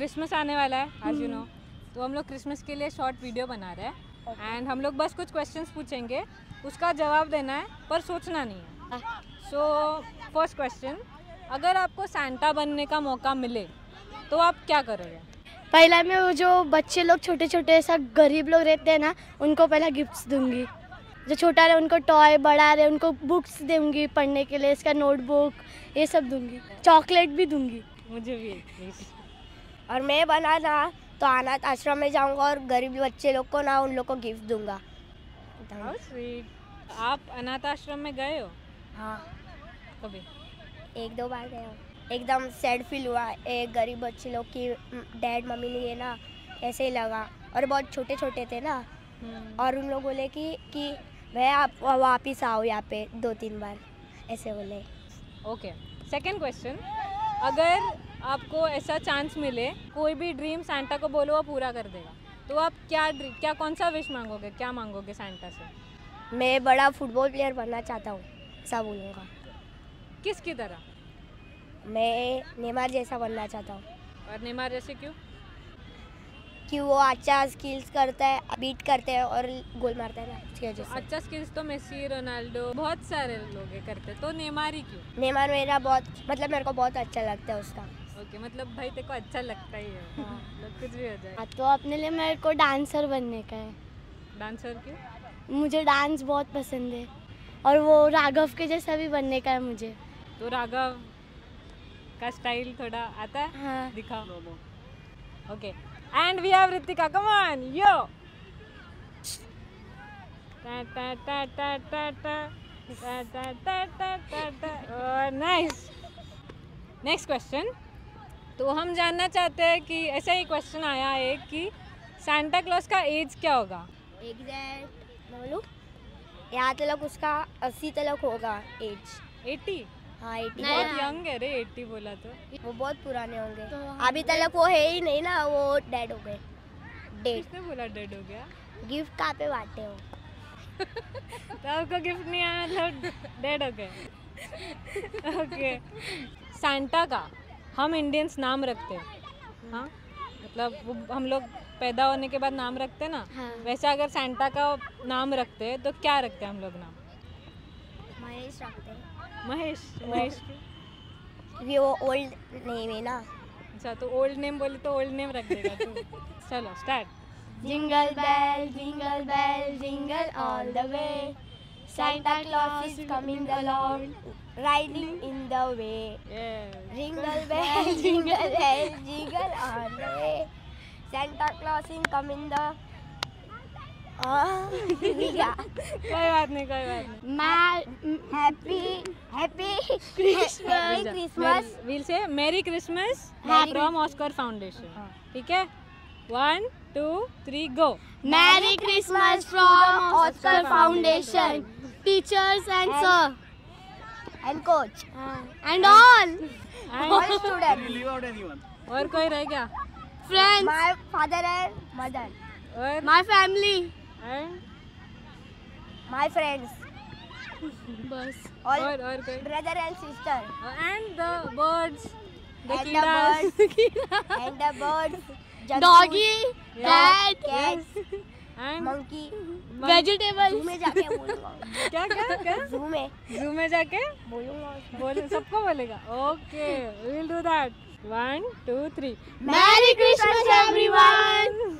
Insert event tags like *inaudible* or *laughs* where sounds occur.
Christmas आने वाला है आज यू नो तो हम लोग क्रिसमस के लिए शॉर्ट वीडियो बना रहे हैं. एंड हम लोग बस कुछ क्वेश्चंस पूछेंगे. उसका जवाब देना है पर सोचना नहीं है. सो फ़र्स्ट क्वेश्चन अगर आपको सैंटा बनने का मौका मिले तो आप क्या करोगे? पहला मैं वो जो बच्चे लोग छोटे छोटे ऐसा गरीब लोग रहते हैं ना उनको पहला गिफ्ट्स दूँगी. जो छोटा रहे उनको टॉय बड़ा रहे उनको बुक्स दूँगी पढ़ने के लिए इसका नोटबुक ये सब दूँगी. चॉकलेट भी दूँगी. मुझे भी. और मैं बना था तो अनाथ आश्रम में जाऊँगा और गरीब बच्चे लोग को ना उन लोग को गिफ्ट दूँगा। आप अनाथ आश्रम में गए हो? हाँ। कभी? एक दो बार हूँ। एकदम सैड फील हुआ। एक गरीब बच्चे लोग की डैड मम्मी ने ये ना ऐसे ही लगा। और बहुत छोटे छोटे थे ना। और उन लोग बोले कि कि भैया आप वापिस आओ यहाँ पे दो तीन बार। ऐसे बोले। ओके सेकंड क्वेश्चन अगर आपको ऐसा चांस मिले कोई भी ड्रीम सैंटा को बोलो वो पूरा कर देगा। तो आप क्या क्या कौन सा विश मांगोगे? क्या मांगोगे सैंटा से? मैं बड़ा फुटबॉल प्लेयर बनना चाहता हूँ ऐसा बोलूँगा। किसकी तरह? मैं नेमार जैसा बनना चाहता हूँ। और नेमार जैसे क्यों? कि वो अच्छा स्किल्स करता है बीट करते हैं और गोल मारता है अच्छा स्किल्स तो मेसी रोनाल्डो बहुत सारे लोग करते तो नेमार ही क्यों? नेमार मेरा बहुत मतलब मेरे को बहुत अच्छा लगता है उसका। ओके okay, मतलब भाई तेरे को अच्छा लगता ही है मतलब कुछ भी हो जाए तो अपने लिए मेरे को डांसर बनने का है डांसर क्यों मुझे डांस बहुत पसंद है और वो राघव के जैसा भी बनने का है मुझे तो राघव का स्टाइल थोड़ा आता है हाँ. दिखा okay and we have Ritika come on yo nice next question तो हम जानना चाहते हैं कि ऐसा ही क्वेश्चन आया है कि सांता क्लॉज का एज क्या होगा? एग्जैक्ट बोलूँ? यहाँ तक उसका अस्सी तक होगा एज 80 हाँ एटी बहुत यंग है रे 80 बोला तो। वो बहुत पुराने होंगे। तो अभी तक वो है ही नहीं ना वो डेड हो गए। डेड किसने बोला डेड हो गया? गिफ्ट कहाँ पे बांटे हो? *laughs* तो आपको गिफ्ट नहीं आया मतलब डेड हो गए। *laughs* ओके सांता का? हम इंडियंस नाम रखते हैं। हाँ? मतलब वो हम लोग पैदा होने के बाद नाम रखते हैं ना? हाँ। वैसे अगर सांता का नाम रखते हैं तो क्या रखते हैं हम लोग नाम? महेश रखते हैं। महेश? महेश क्यों? ये वो ओल्ड नेम है ना? अच्छा तो ओल्ड नेम बोले तो ओल्ड नेम रख देगा तू। चलो start Jingle bell, jingle bell, jingle all the way. Santa Claus is coming along. riding in the way. Jingle jingle jingle all the way. Santa Claus the कोई बात नहीं कोई बात नहीं happy happy Christmas will say मेरी Christmas from Oscar foundation ठीक है one two three go merry Christmas from Oscar Foundation teachers and sir and coach and all और कोई रह गया? Friends my father and mother my family and my friends बस। और और, कोई? Brother and sister and the birds the kiddos and the birds doggy cat monkey vegetable में जाके *laughs* क्या क्या क्या? जू में। जू में जाके? बोलूँगा सबको बोलेगा? Okay will do that one two three merry Christmas everyone